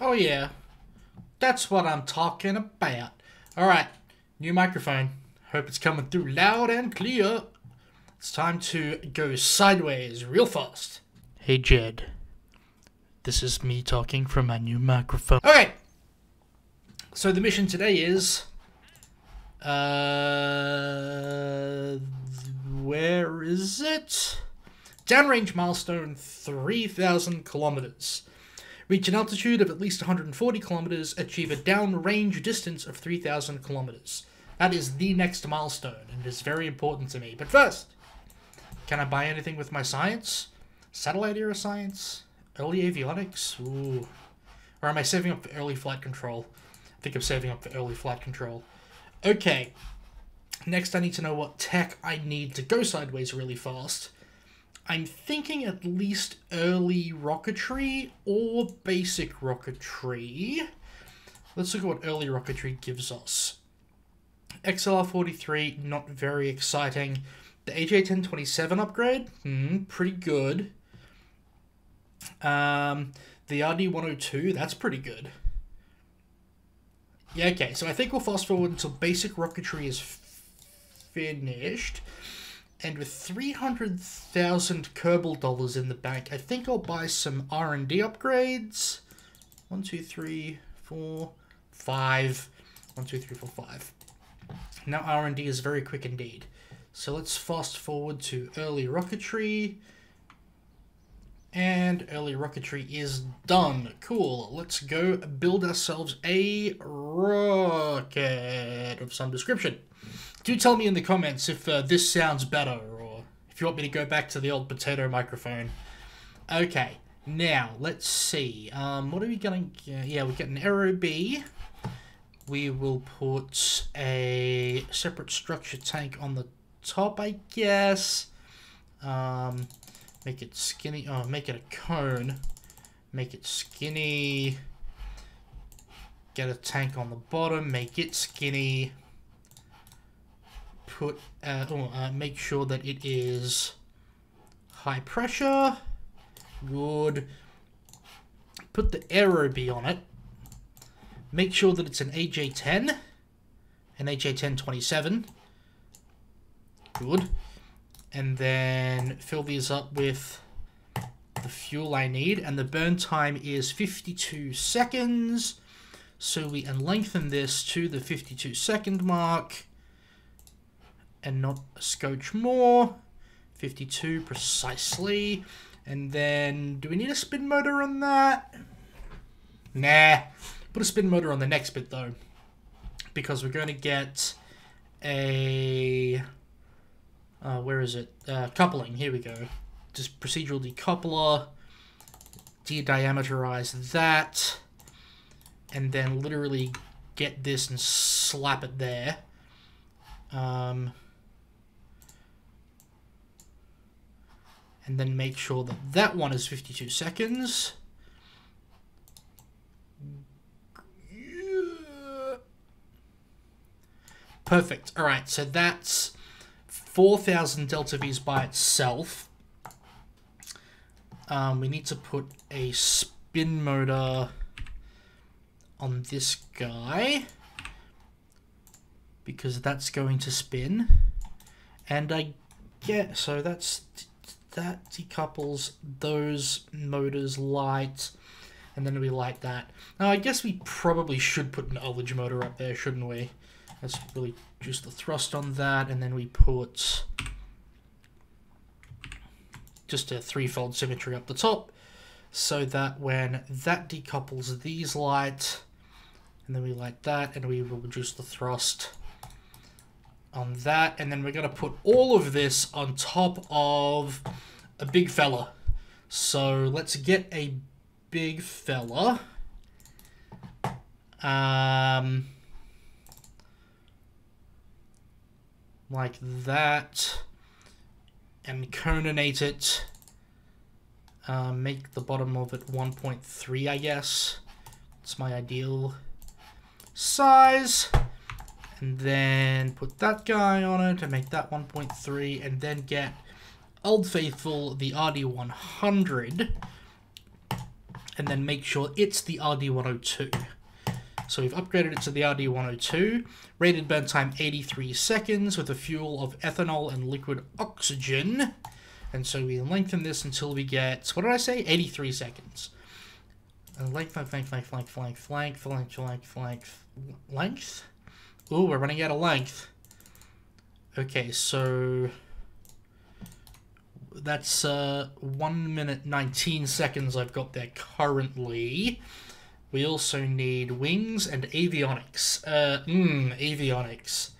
Oh, yeah. That's what I'm talking about. All right, new microphone. Hope it's coming through loud and clear. It's time to go sideways real fast. Hey, Jed. This is me talking from my new microphone. All right. So the mission today is. Uh. Where is it? Downrange milestone 3,000 kilometers. Reach an altitude of at least 140 kilometers. Achieve a downrange distance of 3,000 kilometers. That is the next milestone, and it is very important to me. But first, can I buy anything with my science? Satellite era science? Early avionics? Ooh. Or am I saving up for early flight control? I think I'm saving up for early flight control. Okay. Next, I need to know what tech I need to go sideways really fast. I'm thinking at least early rocketry or basic rocketry. Let's look at what early rocketry gives us. XLR-43, not very exciting. The AJ-1027 upgrade, hmm, pretty good. Um, the RD-102, that's pretty good. Yeah, okay, so I think we'll fast forward until basic rocketry is finished. And with 300,000 Kerbal dollars in the bank, I think I'll buy some R&D upgrades. One, two, three, four, five. One, two, three, four, five. Now R&D is very quick indeed. So let's fast forward to early rocketry. And early rocketry is done. Cool. Let's go build ourselves a rocket of some description. Do tell me in the comments if uh, this sounds better or if you want me to go back to the old potato microphone. Okay, now let's see. Um, what are we going to? Yeah, we get an Aerobee. We will put a separate structure tank on the top, I guess. Um, make it skinny. Oh, make it a cone. Make it skinny. Get a tank on the bottom. Make it skinny put, uh, oh, uh, make sure that it is high pressure. Good. Put the Aerobee on it. Make sure that it's an AJ10, an AJ1027. Good. And then fill these up with the fuel I need. And the burn time is 52 seconds. So we can lengthen this to the 52 second mark and not a scotch more. 52 precisely. And then, do we need a spin motor on that? Nah. Put a spin motor on the next bit though. Because we're going to get a... Uh, where is it? Uh, coupling. Here we go. Just procedural decoupler. De-diameterize that. And then literally get this and slap it there. Um, and then make sure that that one is 52 seconds. Perfect. All right, so that's 4,000 delta V's by itself. Um, we need to put a spin motor on this guy because that's going to spin. And I get, so that's that decouples those motors light, and then we light that. Now, I guess we probably should put an ullage motor up there, shouldn't we? Let's really just the thrust on that, and then we put just a threefold symmetry up the top, so that when that decouples these light, and then we light that, and we will reduce the thrust on that. And then we're going to put all of this on top of a big fella. So let's get a big fella. Um, like that. And cononate it. Uh, make the bottom of it 1.3, I guess. It's my ideal size and then put that guy on it and make that 1.3 and then get Old Faithful the RD100 and then make sure it's the RD102. So we've upgraded it to the RD102. Rated burn time 83 seconds with a fuel of ethanol and liquid oxygen. And so we lengthen this until we get, what did I say? 83 seconds. Length, length, length, length, length, length, length, length, length, length, length? Ooh, we're running out of length. Okay, so that's uh, 1 minute 19 seconds I've got there currently. We also need wings and avionics. Uh, mmm, avionics.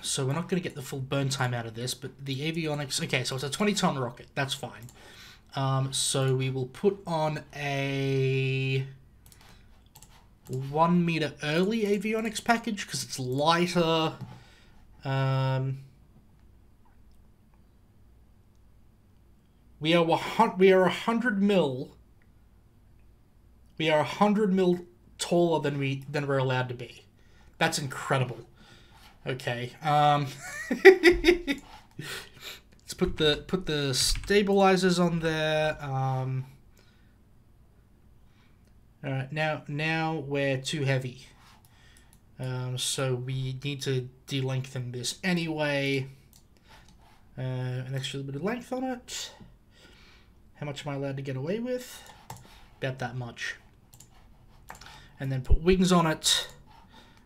So we're not going to get the full burn time out of this, but the avionics... Okay, so it's a 20-ton rocket. That's fine. Um, so we will put on a one meter early avionics package because it's lighter. Um, we are we are a hundred mil. We are a hundred mil taller than we than we're allowed to be. That's incredible. Okay. Um, let's put the put the stabilizers on there. Um, all right, now now we're too heavy. Um, so we need to de-lengthen this anyway. Uh, an extra little bit of length on it. How much am I allowed to get away with? About that much. And then put wings on it.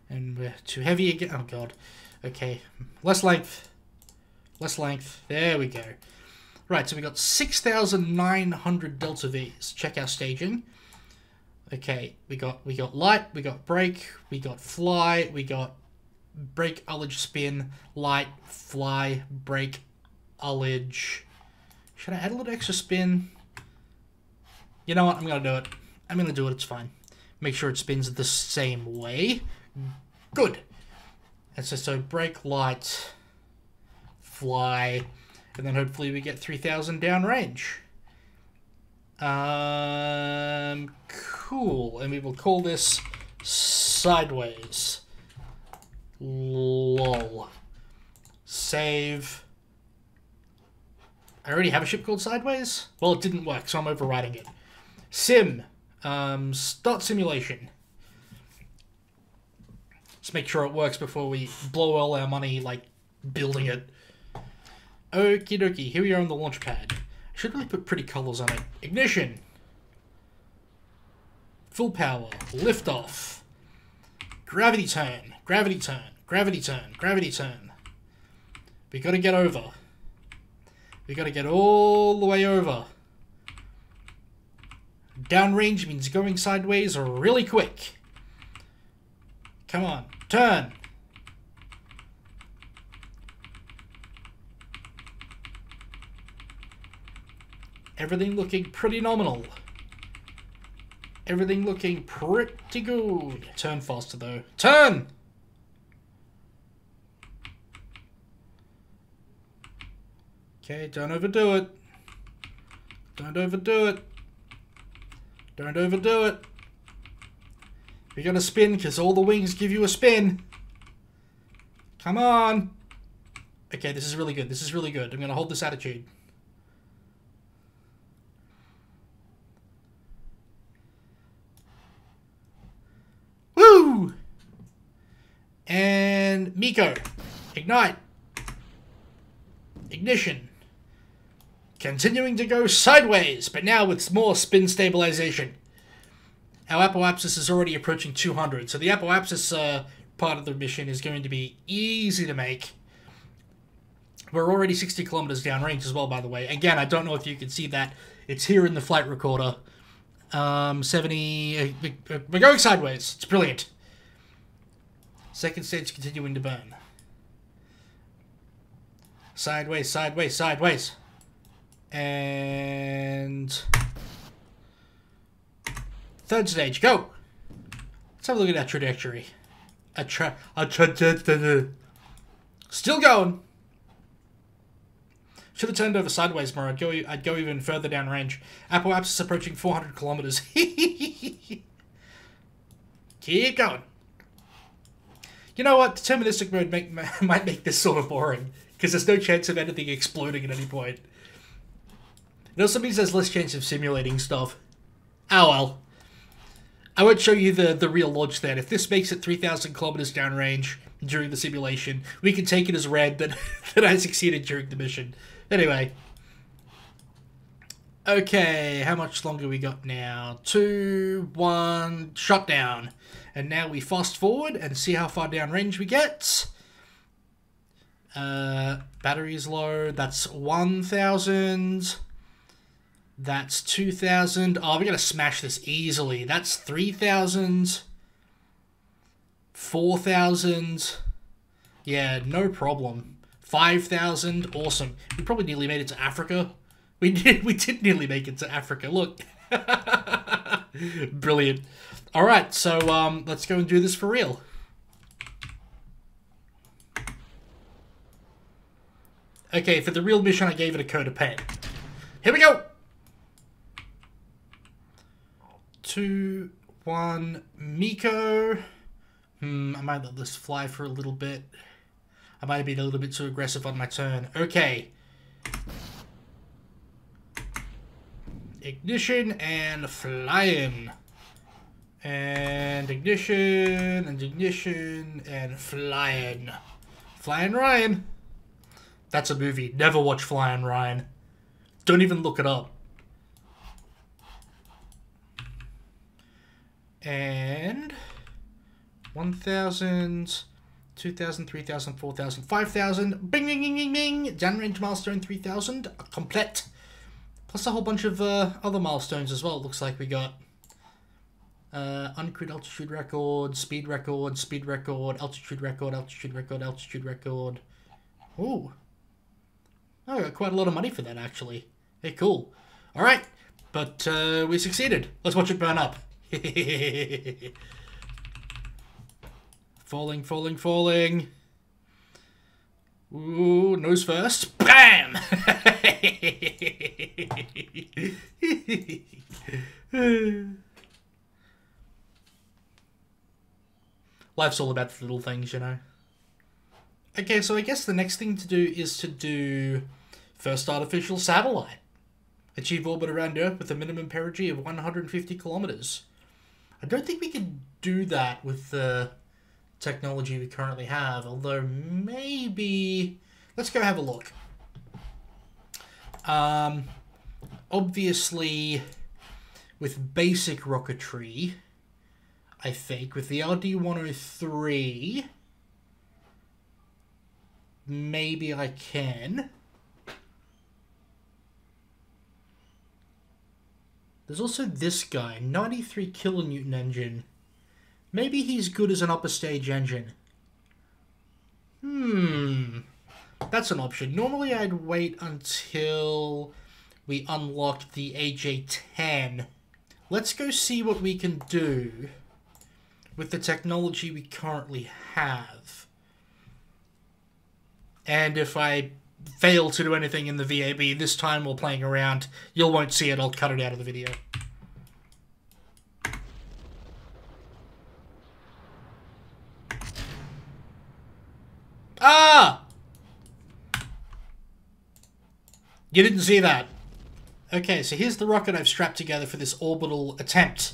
And we're too heavy again. Oh, God. Okay. Less length. Less length. There we go. Right, so we got 6,900 delta V's. Check our staging. Okay, we got we got light, we got break, we got fly, we got brake, ullage, spin, light, fly, brake, ullage. Should I add a little extra spin? You know what? I'm gonna do it. I'm gonna do it. It's fine. Make sure it spins the same way. Good. And so, so break, light, fly, and then hopefully we get 3,000 downrange. Um, cool. And we will call this sideways. Lol. Save. I already have a ship called Sideways? Well, it didn't work, so I'm overriding it. Sim. Um, start simulation. Let's make sure it works before we blow all our money, like, building it. Okie dokie, here we are on the launch pad. Should really put pretty colors on it. Ignition. Full power. Lift off. Gravity turn. Gravity turn. Gravity turn. Gravity turn. We gotta get over. We gotta get all the way over. Downrange means going sideways really quick. Come on. Turn. Everything looking pretty nominal. Everything looking pretty good. Turn faster though. Turn! Okay, don't overdo it. Don't overdo it. Don't overdo it. You're gonna spin because all the wings give you a spin. Come on. Okay, this is really good. This is really good. I'm gonna hold this attitude. And MECO, Ignite. Ignition. Continuing to go sideways, but now with more spin stabilization. Our apoapsis is already approaching 200, so the apoapsis uh, part of the mission is going to be easy to make. We're already 60 kilometers downrange as well, by the way. Again, I don't know if you can see that. It's here in the flight recorder. Um, 70... Uh, we're going sideways. It's brilliant. Second stage continuing to burn. Sideways, sideways, sideways. And... Third stage, go! Let's have a look at that trajectory. A tra... A tra... Still going! Should have turned over sideways more. I'd go, I'd go even further down range. Apoapsis approaching 400 kilometers. Keep going. You know what? Deterministic mode make, might make this sort of boring, because there's no chance of anything exploding at any point. It also means there's less chance of simulating stuff. Oh well. I won't show you the, the real launch then. If this makes it 3,000 kilometers downrange during the simulation, we can take it as read that, that I succeeded during the mission. Anyway. Okay, how much longer we got now? Two, one, shutdown. And now we fast forward and see how far down range we get. Uh, battery's low. That's 1,000. That's 2,000. Oh, we're going to smash this easily. That's 3,000. 4,000. Yeah, no problem. 5,000. Awesome. We probably nearly made it to Africa. We did, we did nearly make it to Africa. Look. Brilliant. All right, so um, let's go and do this for real. Okay, for the real mission, I gave it a code of pen. Here we go! Two, one, MECO. Hmm, I might let this fly for a little bit. I might have been a little bit too aggressive on my turn. Okay. Ignition and flying. And ignition and ignition and flying. Flying Ryan. That's a movie. Never watch Flying Ryan. Don't even look it up. And 1,000, 2,000, 3,000, 4,000, 5,000. Bing, bing, bing, bing, bing. Downrange milestone 3,000. Complete. Plus a whole bunch of uh, other milestones as well. It looks like we got uh, uncrewed altitude record, speed record, speed record, altitude record, altitude record, altitude record. Ooh. Oh, I got quite a lot of money for that, actually. Hey, cool. All right, but uh, we succeeded. Let's watch it burn up. falling, falling, falling. Ooh, nose first. Bam! Life's all about the little things, you know. Okay, so I guess the next thing to do is to do first artificial satellite. Achieve orbit around Earth with a minimum perigee of 150 kilometers. I don't think we can do that with the technology we currently have, although maybe... Let's go have a look. Um, obviously, with basic rocketry, I think, with the RD-103 maybe I can. There's also this guy, 93 kilonewton engine. Maybe he's good as an upper stage engine. Hmm. That's an option. Normally I'd wait until we unlock the AJ-10. Let's go see what we can do with the technology we currently have. And if I fail to do anything in the VAB this time while playing around, you won't see it. I'll cut it out of the video. Ah! You didn't see that. Okay, so here's the rocket I've strapped together for this orbital attempt.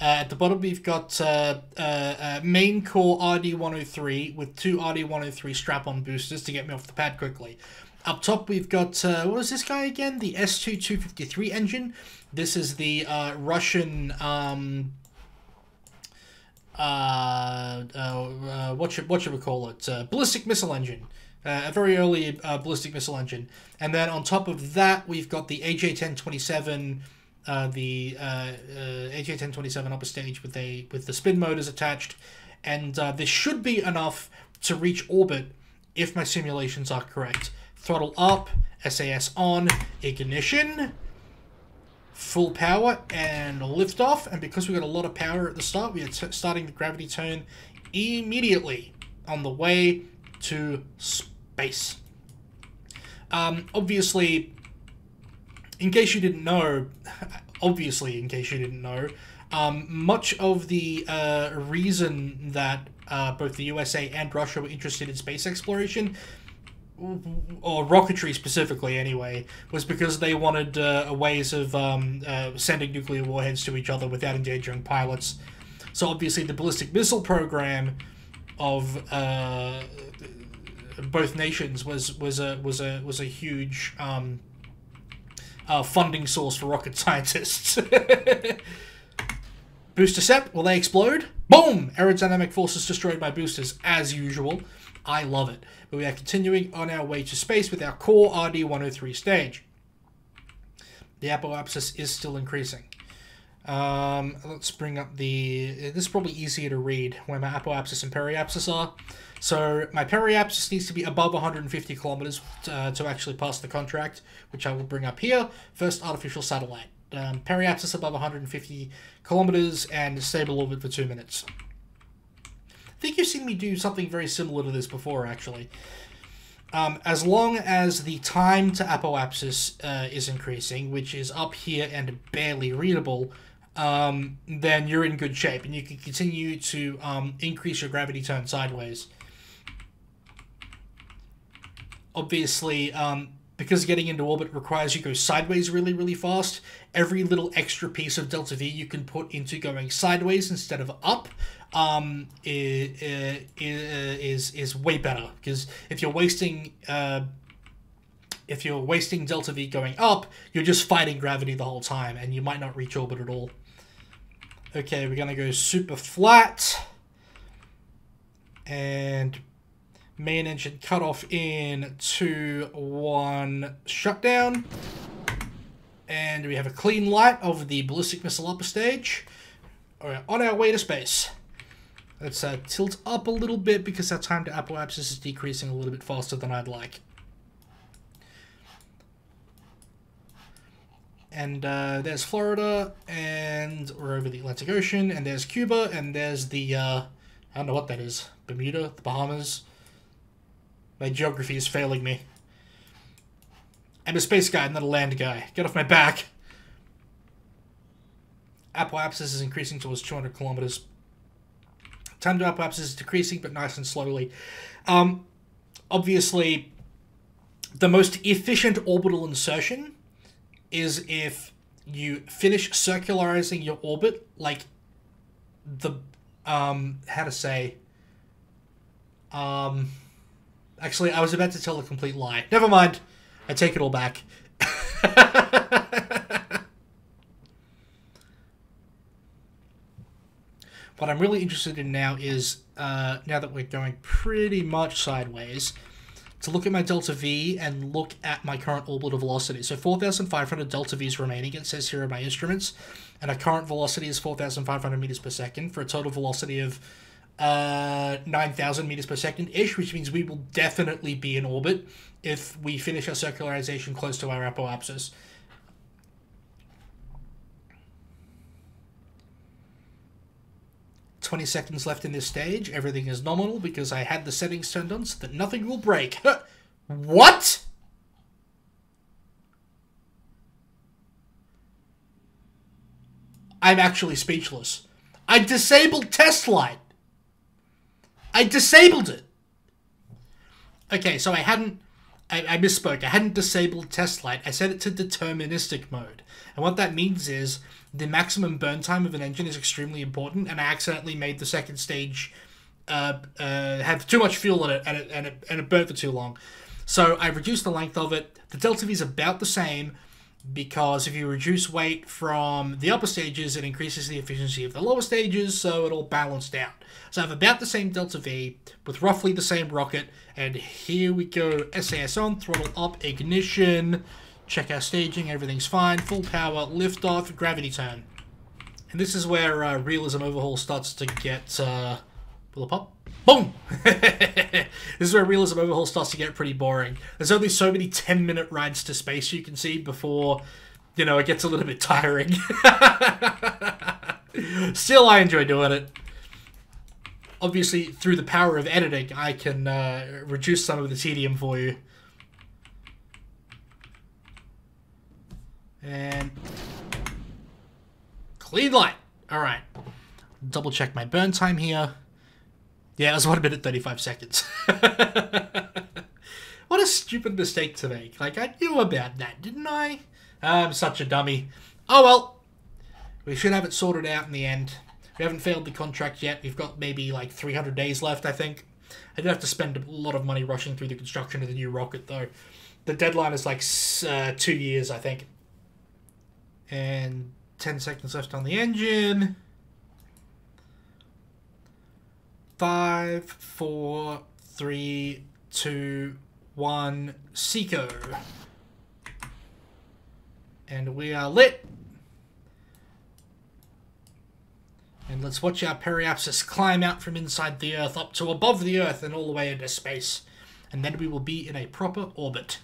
Uh, at the bottom, we've got uh, uh, uh main core RD103 with two RD103 strap-on boosters to get me off the pad quickly. Up top, we've got, uh, what is this guy again? The S2253 engine. This is the uh, Russian, um, what, should, what should we call it? ballistic missile engine. a very early ballistic missile engine. And then on top of that, we've got the AJ-1027 uh, the uh, uh, AJ1027 upper stage with a with the spin motors attached, and uh, this should be enough to reach orbit if my simulations are correct. Throttle up, SAS on, ignition, full power, and lift off. And because we got a lot of power at the start, we are starting the gravity turn immediately on the way to space. Um, obviously, in case you didn't know, obviously, in case you didn't know, um, much of the uh, reason that uh, both the USA and Russia were interested in space exploration or rocketry specifically anyway, was because they wanted uh, ways of um, uh, sending nuclear warheads to each other without endangering pilots. So obviously, the ballistic missile program of uh, both nations was was a was a was a huge um, uh, funding source for rocket scientists. Booster set, will they explode? Boom! Aerodynamic forces destroyed by boosters, as usual. I love it. But we are continuing on our way to space with our core RD-103 stage. The apoapsis is still increasing. Um, let's bring up the... This is probably easier to read where my apoapsis and periapsis are. So my periapsis needs to be above 150 kilometers uh, to actually pass the contract, which I will bring up here. First artificial satellite. Um, periapsis above 150 kilometers and stable orbit for two minutes. I think you've seen me do something very similar to this before, actually. Um, as long as the time to apoapsis uh, is increasing, which is up here and barely readable, um, then you're in good shape, and you can continue to um, increase your gravity turn sideways. Obviously, um, because getting into orbit requires you go sideways really, really fast, every little extra piece of delta V you can put into going sideways instead of up um, is, is, is way better. Because if you're wasting... Uh, if you're wasting delta V going up, you're just fighting gravity the whole time, and you might not reach orbit at all. Okay, we're gonna go super flat. And main engine cut off in two, one, shutdown. And we have a clean light of the ballistic missile upper stage. We're on our way to space. Let's uh, tilt up a little bit because our time to apoapsis is decreasing a little bit faster than I'd like. And uh, there's Florida, and we're over the Atlantic Ocean, and there's Cuba, and there's the, uh, I don't know what that is, Bermuda, the Bahamas. My geography is failing me. I'm a space guy, not a land guy. Get off my back. Apoapsis is increasing towards 200 kilometers. Time to apoapsis is decreasing, but nice and slowly. Um, obviously, the most efficient orbital insertion is if you finish circularizing your orbit like the um how to say um actually I was about to tell a complete lie. Never mind. I take it all back. what I'm really interested in now is uh, now that we're going pretty much sideways to look at my delta V and look at my current orbital velocity. So 4,500 delta V is remaining, it says here in my instruments, and our current velocity is 4,500 meters per second for a total velocity of uh, 9,000 meters per second-ish, which means we will definitely be in orbit if we finish our circularization close to our apoapsis. 20 seconds left in this stage. Everything is nominal because I had the settings turned on so that nothing will break. what? I'm actually speechless. I disabled TestFlight. I disabled it. Okay, so I hadn't... I, I misspoke. I hadn't disabled TestFlight. I set it to deterministic mode. And what that means is the maximum burn time of an engine is extremely important, and I accidentally made the second stage uh, uh, have too much fuel in it and, it, and it and it burnt for too long. So I reduced the length of it. The delta V is about the same because if you reduce weight from the upper stages, it increases the efficiency of the lower stages, so it'll balance down. So I have about the same delta V with roughly the same rocket, and here we go. SAS on, throttle up, ignition. Check our staging, everything's fine. Full power, lift off, gravity turn. And this is where uh, realism overhaul starts to get... Uh, will it pop? Boom! this is where realism overhaul starts to get pretty boring. There's only so many 10 minute rides to space you can see before, you know, it gets a little bit tiring. Still, I enjoy doing it. Obviously, through the power of editing, I can uh, reduce some of the tedium for you. And clean light. All right. Double check my burn time here. Yeah, it was 1 minute 35 seconds. what what a stupid mistake to make. Like, I knew about that, didn't I? I'm such a dummy. Oh well. We should have it sorted out in the end. We haven't failed the contract yet. We've got maybe like 300 days left, I think. I do have to spend a lot of money rushing through the construction of the new rocket, though. The deadline is like uh, two years, I think. And 10 seconds left on the engine. Five, four, three, two, one, Seco. And we are lit. And let's watch our Periapsis climb out from inside the Earth up to above the Earth and all the way into space. And then we will be in a proper orbit.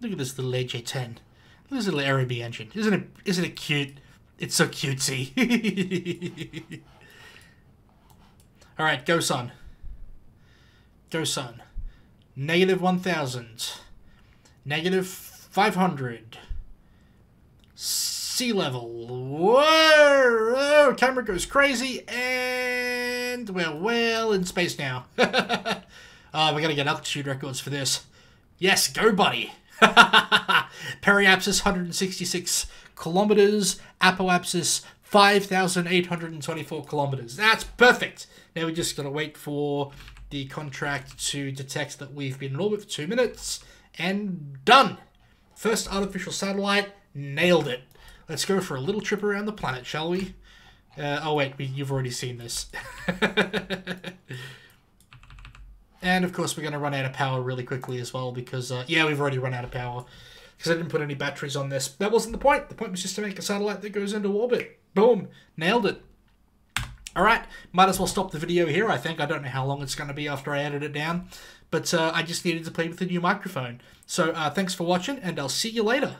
Look at this little AJ10. Look at this little Aerobee engine. Isn't it isn't it cute? It's so cutesy. Alright, go son. Go son. Negative 1000. Negative 500. Sea level. Whoa! Oh, camera goes crazy, and we're well in space now. uh, we're going to get altitude records for this. Yes, go, buddy. Periapsis 166 kilometers, Apoapsis 5,824 kilometers. That's perfect. Now we just got to wait for the contract to detect that we've been in orbit for two minutes, and done. First artificial satellite, nailed it. Let's go for a little trip around the planet, shall we? Uh, oh wait, we, you've already seen this. And of course, we're going to run out of power really quickly as well because, uh, yeah, we've already run out of power because I didn't put any batteries on this. That wasn't the point. The point was just to make a satellite that goes into orbit. Boom. Nailed it. Alright, might as well stop the video here, I think. I don't know how long it's going to be after I edit it down. But uh, I just needed to play with the new microphone. So uh, thanks for watching, and I'll see you later.